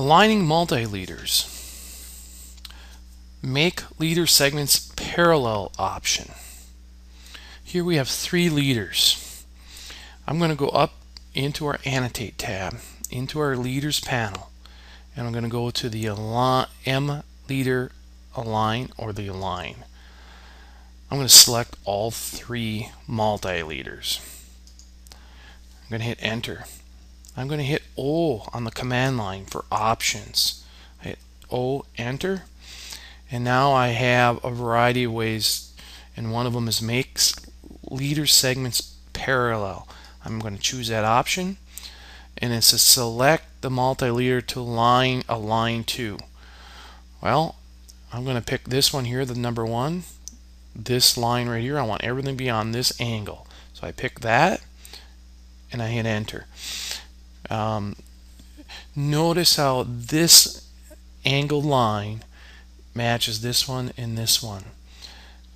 Aligning multi-leaders. Make leader segments parallel option. Here we have three leaders. I'm going to go up into our annotate tab, into our leaders panel, and I'm going to go to the align, M leader align or the align. I'm going to select all three multi-leaders. I'm going to hit enter. I'm going to hit O on the command line for options. I hit O, enter, and now I have a variety of ways, and one of them is makes leader segments parallel. I'm going to choose that option, and it says select the multi-leader to line align to. Well, I'm going to pick this one here, the number one, this line right here. I want everything beyond this angle. So I pick that, and I hit enter. Um, notice how this angled line matches this one and this one.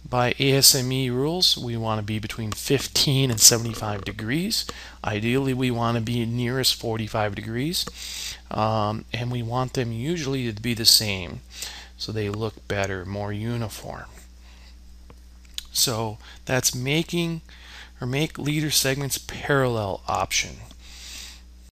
By ASME rules, we want to be between 15 and 75 degrees. Ideally, we want to be nearest 45 degrees. Um, and we want them usually to be the same so they look better, more uniform. So that's making or make leader segments parallel option.